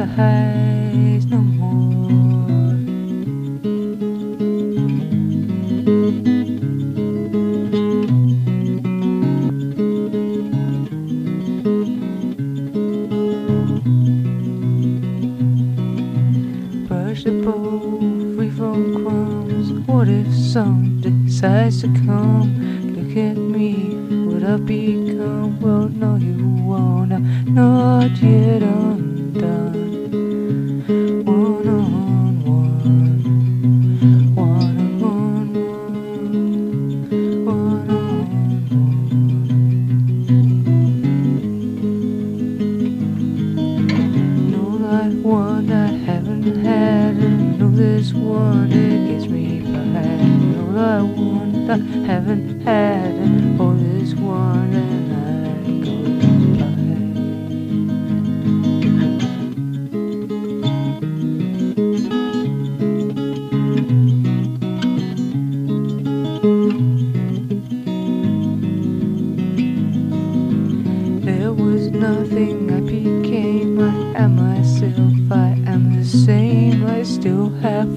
exercise no more. brush the bowl free from crumbs. What if some decides to come? Look at me, what I become? One I haven't had, and know this one it gets me by. Know that one I haven't had, and oh this one and I go by. There was nothing I became.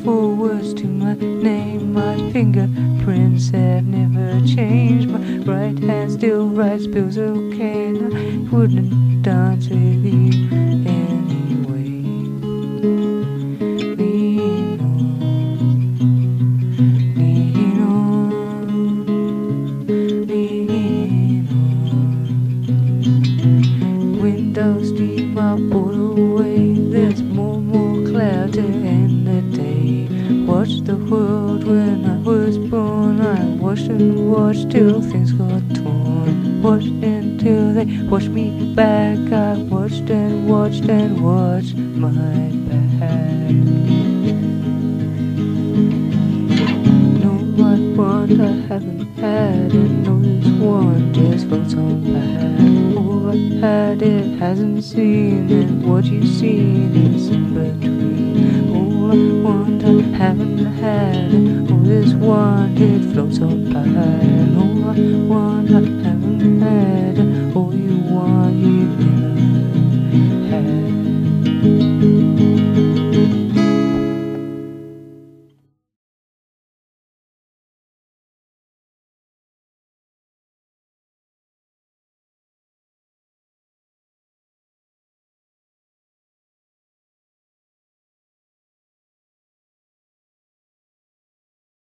Four words to my name. My fingerprints have never changed. My right hand still writes bills okay. cane. I wouldn't dance with you watched and watched till things got torn. Watched until they watched me back. I watched and watched and watched my back. Know what want I haven't had, and know this one just floats on by. All I had it hasn't seen, and what you've seen is in between. I want I haven't had, all this by. And all I want I